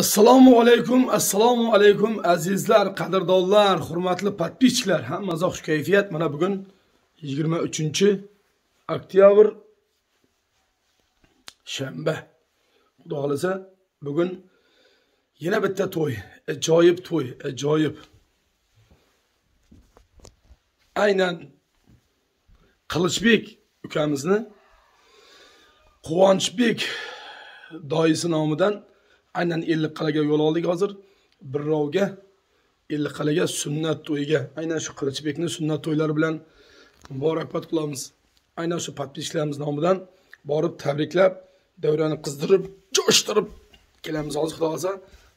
assalomu alaykum assalomu alaykum azizlar qadrdonlar hurmatli podpischiklar hammaga xush kayfiyat. Mana bugun 23 oktyabr shanba. Xudo xohlasa bugun yana bitta to'y ajoyib to'y ajoyib. Aynan qilichbek ukamizni quvonchbek doisi nomidan aynan ellikqal'aga yo'l oldik hozir. Birrovga ellikqal'aga sunnat to'yiga. Aynan shu qilichbekni sunnat to'ylari bilan muborakbod qilamiz. Aynan shu подписчикlarimiz nomidan borib tabriklab davrani qizdirib jo'shtirib kelamiz hozir xudo xohlasa.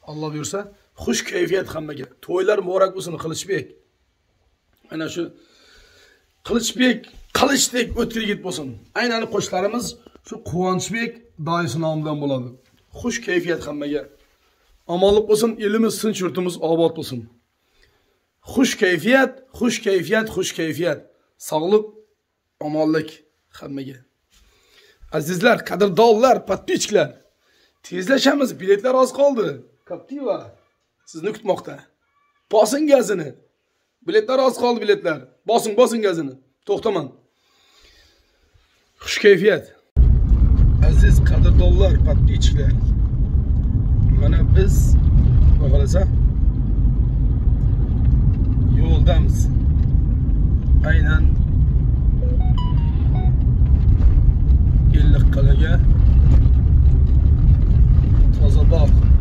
Alloh buyursa xush kayfiyat hammaga. To'ylar muborak bo'lsin qilichbek. Mana shu qilichbek qilichdek o'tkir yigit bo'lsin. Aynan qo'shlarimiz shu quvonchbek doisi nomidan bo'ladi. Xush kayfiyat hammaga. Omonlik bo'lsin elimiz tinch yurtimiz obod bo'lsin. Xush kayfiyat xush kayfiyat xush kayfiyat. Sog'lik omonlik hammaga. Azizlar qadrdonlar подписчикlar tezlashamiz biletlar oz qoldi. Captiva sizni kutmoqda. Bosing gazini. Biletlar oz qoldi biletlar. Bosing bosing gazini. To'xtamang xush kayfiyat. Aziz qadrdonlar подписчикlar mana biz xudo xohlasa yo'ldamiz. Aynan ellikqal'aga tozabog' tozabog'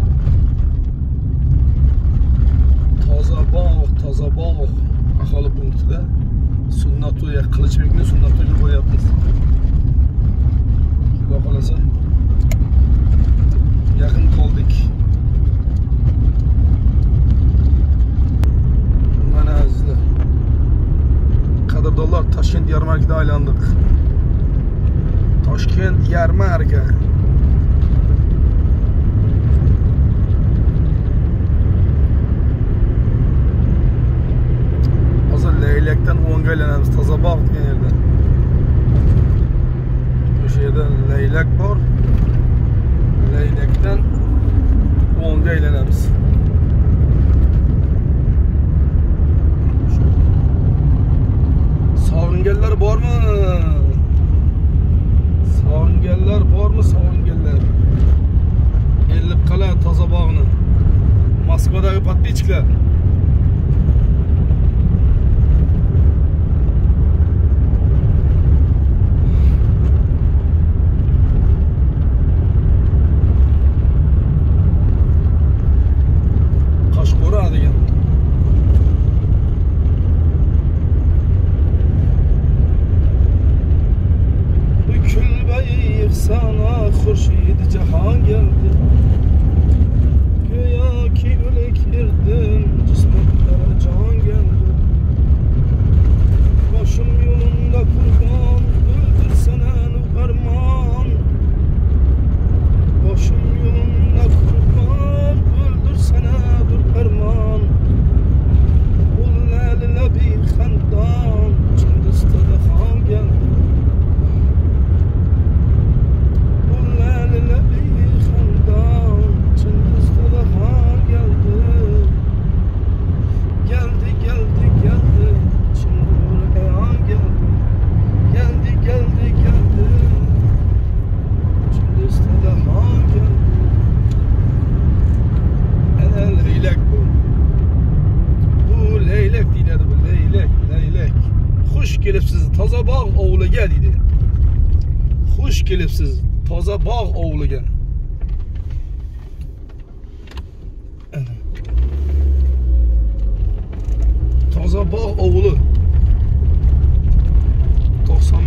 moskvadagi подписчикlar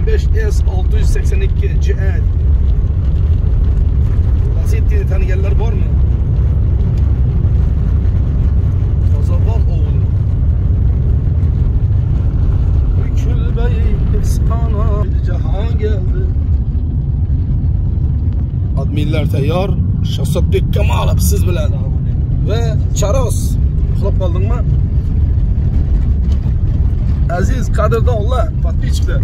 95 s 682 GA Lacetti'ni taniganlar bormi? Tozabog' ovuli Bükülbeyi İspana Cihan geldi Adminlar tayyor Shahzodbek Kamolov siz bilan va Charos uxlab qoldingmi? Aziz qadrdonlar, подписчикlar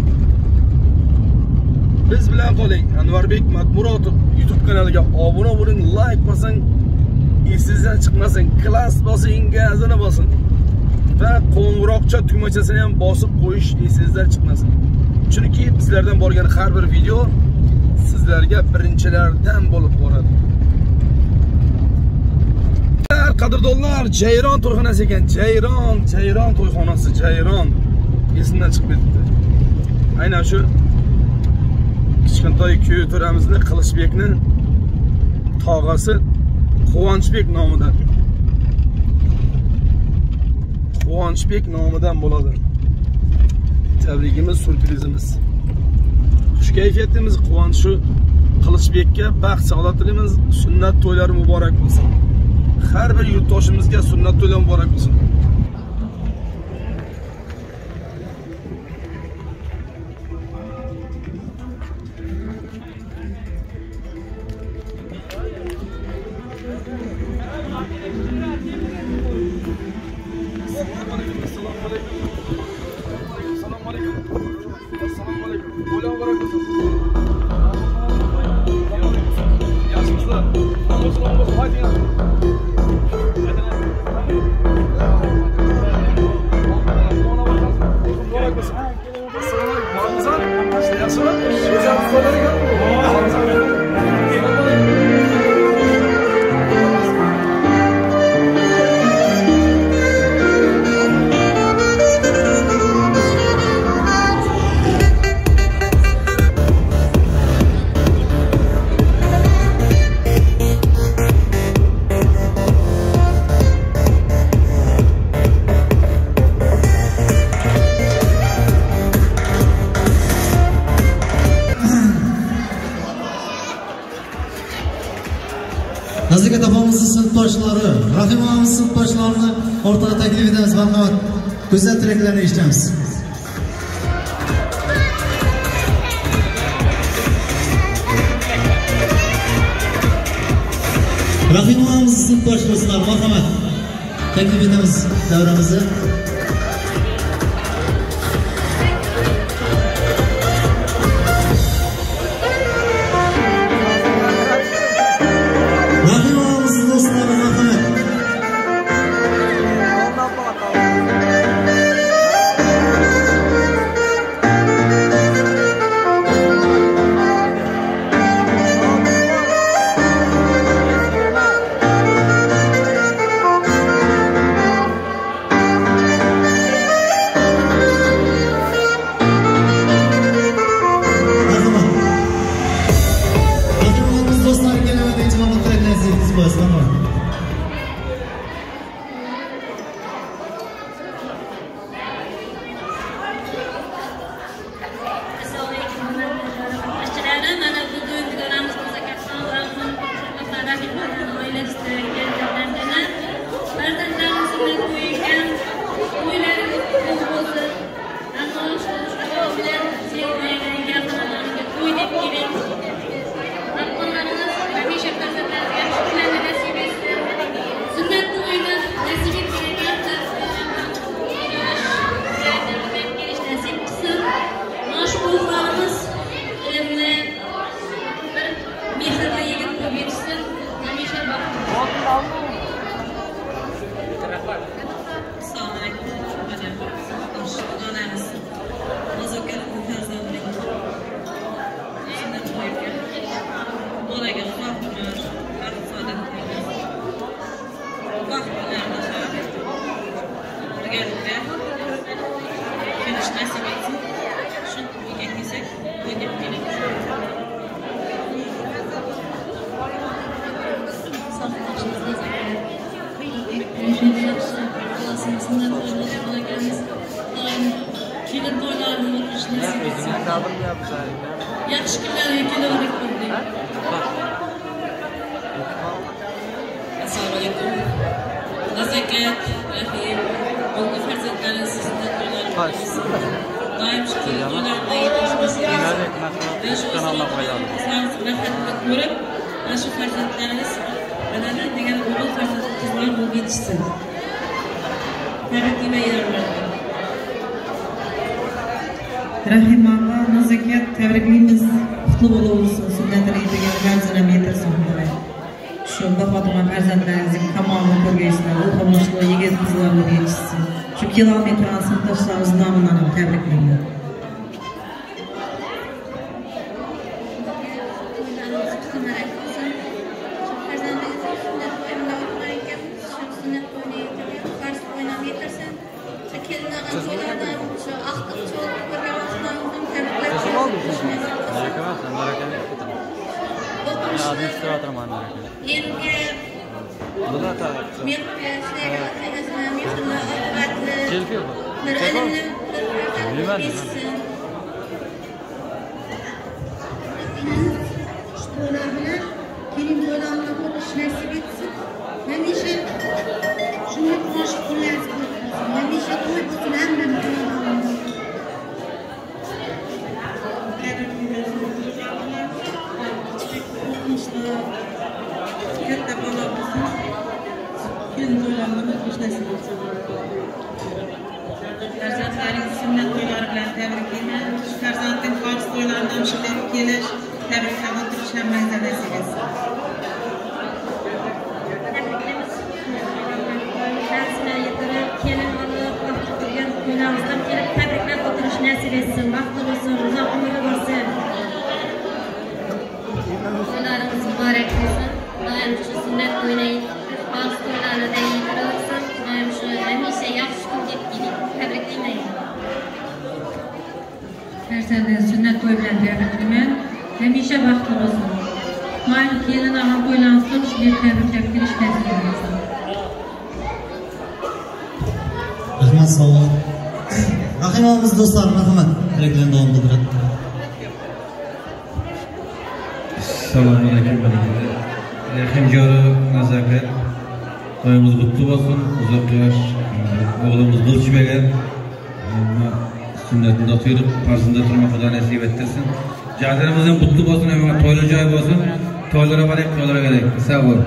biz bilan qoling. Anvarbek matmurotov youtube kanaliga obuna bo'ling layk bosing esingizdan chiqmasin klass bosing gazini bosing va qo'ng'iroqcha tugmachasini ham bosib qo'yish esingizdan chiqmasin. Chunki bizlardan borgan har bir video sizlarga birinchilardan bo'lib boradi. Qadrdonlar jayron to'yxonasi ekan. Jayron jayron to'yxonasi jayron. Esimdan chiqib ketibdi aynan shu kichkintoy kuya to'ramizni qilichbekni tog'asi quvonchbek nomidan. Quvonchbek nomidan bo'ladi. Tabrigimiz surprizimiz. Xush kayfiyatimiz quvonchu qilichbekka baxt saodat tilaymiz. Sunnat to'ylari muborak bo'lsin. Har bir yurtdoshimizga sunnat to'ylari muborak bo'lsin. Selamun Aleyküm. Ola bırakmasın. Nazikat opamizni sinfdoshlari rahim opamiz sinfdoshlarini o'rtaga taklif etamiz marhamat go'zal tilaklarni eshitamiz rahim opamizni sinfdosh do'stlar marhamat taklif etamiz davramizni rohatini ko'rib, mana shu farzandlaringiz badani degan o'g'il farzand qizlar bo'lib yetishsin. Tabriklayman. Rahim og'a, nozakat tabriklaymiz. Qutlug' bo'lsin, sunnatini yetirgan farzandlar yetirsin. xudoy shu bahodirman farzandlaringizni kamolini ko'rgaysizlar ruhi boshli yigit qizlarga yetishsin kilometr altında sağızlamından tebrik ediyorum. Harika, sen merak etme. Yeni bir Miércoles, tabriklayman shu farzandning xolis to'ylaridan ham shunday kelish tabriklab o'tirish hammangizga nasib etsin kunlarimizdan kelib tabriklab o'tirish nasib etsin. Vaqti bo'lsin, uzoq umri bo'lsin. To'ylarimiz muborak bo'lsin. Doim shu sunnat o'ynaylik. Xolis to'ylarida yetiraversin. Doim shu hamisha yaxshi kunga. Tabriklayman. Farzandingiz sunnat to'y bilan tabriklayman hamisha baxtli bo'lsin doim kelin ham to'ylarni qilish deb tabriklab kelish nasib etsin rahmat sog' bo'ling rahimamiz do'stlar marhamat tilaklarni davom ettiradi assalomu alaykum rahim jori nazokat to'yimiz qutlu bo'lsin uzoq yosh o'g'limiz nurchibaga sunnatida o'tirib farzanda turma xudo nasib ettirsin. Jadirimiz ham qutlu bo'lsin va to'yli joy bo'lsin. To'ylari barak to'ylari kerak sog' bo'l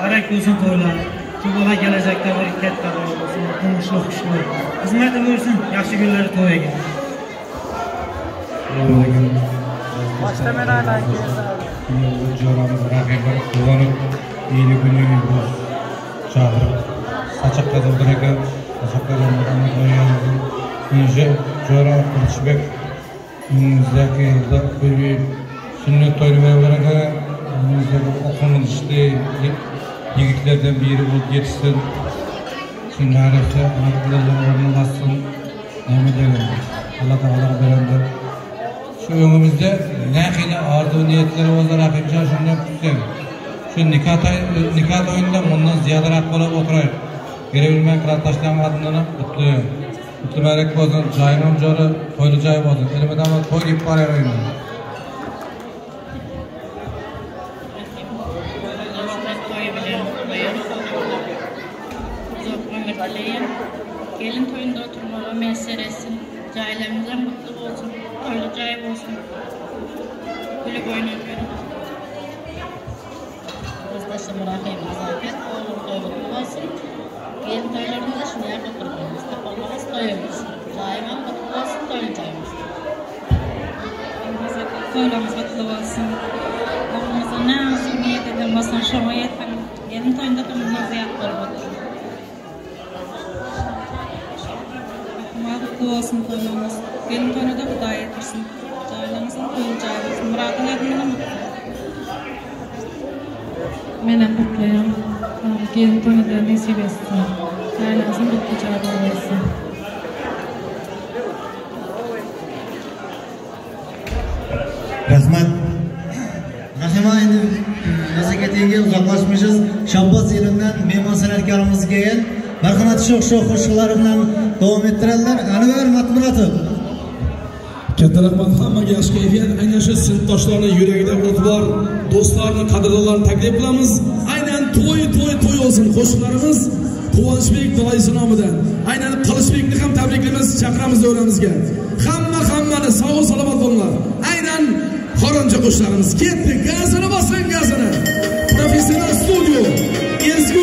barak bo'lsin to'ylar. Shu bola kelajakda bir katta bola bo'lsin o'qimishli xushli xizmati bo'lsin yaxshi Başta ben hala Yolcularımız rakibi kullanıp iyili günlüğünü bu çağırıp saçakta doldururken saçakta doldurduğunu koyuyoruz. Önce Coğraf Kılıçbek önümüzdeki yılda böyle sünnet toymaya bırakın önümüzdeki okunuluşlu yigitlerden biri bulup yetişsin. Şimdi arası anaklarla olmasın. Devam edelim. Allah da Allah beğendir. Shu yo'limizda naqila orzu niyetleri olsa Rabbimcan şundan shu Şu nikah, tay- nikah bundan ziyade hak olup oturayım. Görebilmek kırattaşlarım adından mutluyum. Mutlu melek olsun, cayınım canı, toylu cay olsun. Elimden ama toy gibi para. Föllams wetloossen. Om man så nära som vet att den var som tjojet, men jag tror inte att de har sett det. Mağdurluğusun koymamız, benim tonu da bu dayetirsin. Dağlamasın koyacağız, muradın adını mı? Menen kutlayam. Gelin e, tonu da nesip etsin. Dağlamasın kutlayacağı olmasın. Rahmat. Rahima endi nazokat tengi uzoqlashmaysiz. Shabboz elinden me'mor san'atkorimiz kelgan. Marhamat sho'x sho'x qo'shiqlari bilan davom ettiradilar. Anvar matmuratov katta rahmat hammaga yaxshi kayfiyat. Aynan shu sinfdoshlarni yuragida bir e'tibor do'stlarni qadrdonlarni taklif qilamiz. Aynan to'y to'y to'y olsin qo'shiqlarimiz. Quvonchbek doisi nomidan. Aynan qilichbekni ham tabriklaymiz chaqiramiz davramizga hamma hammani sog' salomat bo'linglar. Xoroncha qo'shiqlarimiz ketdi gazini bosing gazini professional studio. Ezgu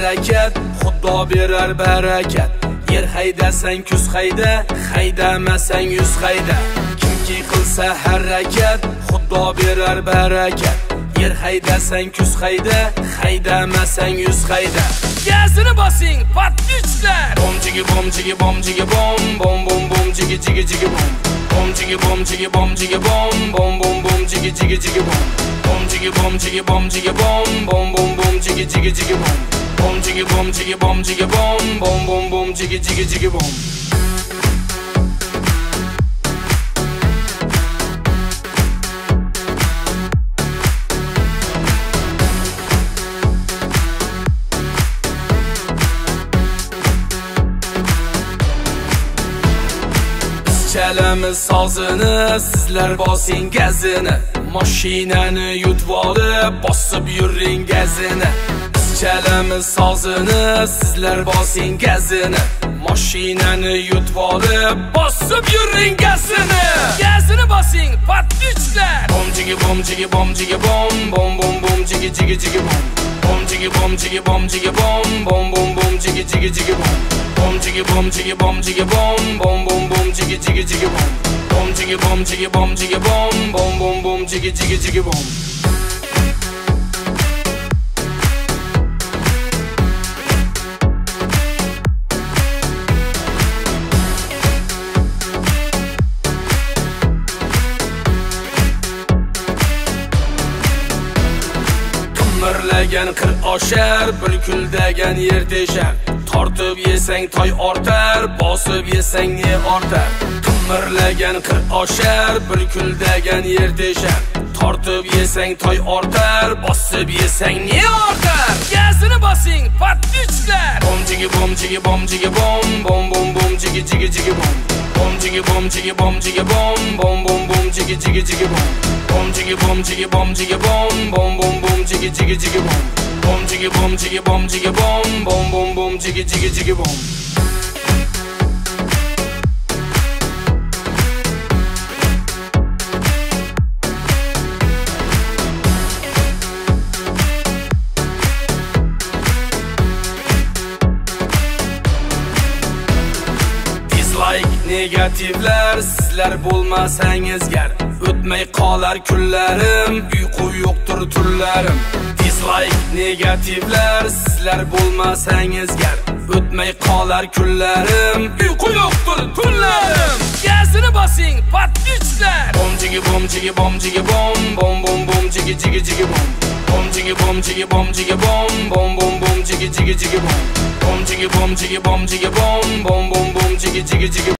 harakat Xuddo berar barakat. Yer haydasang kuz hayda haydamasang yuz hayda. Kimki qilsa harakat Xuddo berar barakat. Yer haydasang kuz hayda haydamasang yuz hayda. Gazini bosing подключlar bom jigi bom jigi bom jigi bom bom bom bom jigi jigi jigi bom. Bom jigi bom jigi bom jigi bom bom bom bom jigi jigi jigi bom. Bom jigi bom jigi bom jigi bom bom bom bom jigi jigi jigi bom. Bom jigi bom jigi bom jigi bom bom bom bom jigi jigi jigi bom. Chalamiz sozini sizlar bosing gazini mashinani yutib olib bosib yuring gazini. chalamiz sozini sizlar bosing gazini mashinani yutib olib bosib yuring gazini gazini bosing подписчиклар bom jigi bom jigi bom jigi bom bom bom bom jigi jigi jigi bom bom jigi bom jigi bom jigi bom bom bom bom jigi jigi jigi bom bom jigi bom jigi bom jigi bom bom bom bom jigi jigi jigi bom bom jigi bom jigi bom jigi bom bom bom bom jigi jigi jigi bom qimirlagan qir oshar bir kuldagan yer teshar. Tortib yesang toy ortar bosib yesang ne ortar. Qimirlagan qir oshar bir kuldagan yer teshar. Tortib yesang toy ortar bosib yesang ne ortar. Gazini bosing подписчиклар bom jigi bom jigi bom jigi bom bom bom bom jigi jigi jigi bom. Bom jigi bom jigi bom jigi bom bom bom bom jigi jigi jigi bom bom jigi bom jigi bom jigi bom bom bom bom jigi jigi jigi bom bom jigi bom jigi bom jigi bom bom bom bom jigi jigi jigi bom dislike negativlar sizlar bo'lmasangiz gar o'tmay qolar kunlarim uyqu yo'qdir tunlarim dislike negativlar sizlar bo'lmasangiz gar o'tmay qolar kunlarim uyqu yo'qdir tunlarim gazini bosing подписчиклар bom jigi bom jigi bom jigi bom bom bom bom jigi jigi jigi bom bom jigi bom jigi bom jigi bom bom bom bom jigi jigi jigi bom bom jigi bom jigi bom jigi bom bom bom bom jigi jigi jigi